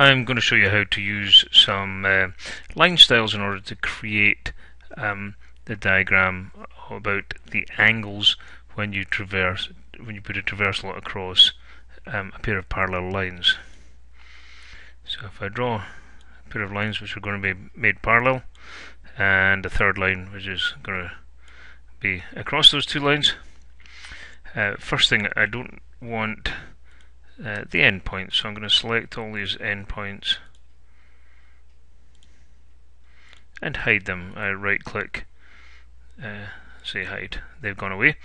I'm going to show you how to use some uh, line styles in order to create um, the diagram about the angles when you traverse when you put a traversal across um, a pair of parallel lines. So if I draw a pair of lines which are going to be made parallel and a third line which is going to be across those two lines uh, first thing I don't want uh, the endpoints. So I'm going to select all these endpoints and hide them. I right click, uh, say hide. They've gone away.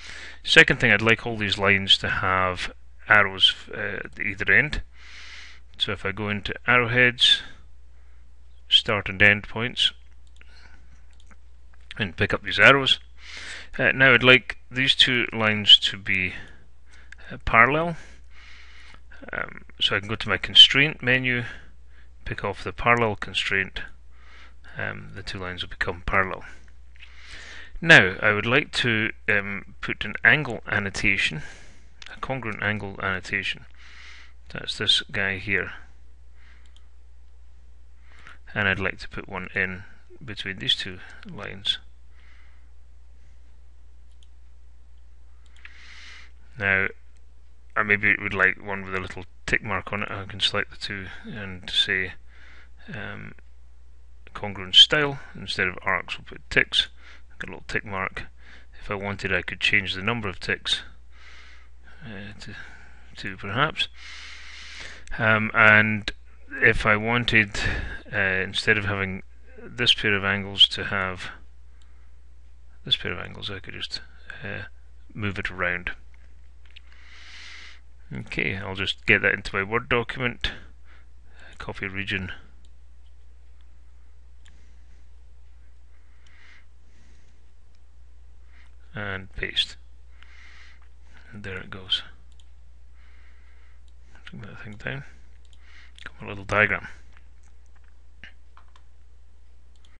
Second thing, I'd like all these lines to have arrows uh, at either end. So if I go into arrowheads, start and end points, and pick up these arrows. Uh, now I'd like these two lines to be uh, parallel. Um, so I can go to my constraint menu, pick off the parallel constraint, um, the two lines will become parallel. Now I would like to um, put an angle annotation, a congruent angle annotation. That's this guy here. And I'd like to put one in between these two lines. Now I maybe it would like one with a little tick mark on it. I can select the two and say um, congruent style instead of arcs. We'll put ticks. Got a little tick mark. If I wanted, I could change the number of ticks uh, to two, perhaps. Um, and if I wanted, uh, instead of having this pair of angles, to have this pair of angles, I could just uh, move it around. Okay, I'll just get that into my Word document, copy region, and paste. And there it goes. Bring that thing down. A little diagram.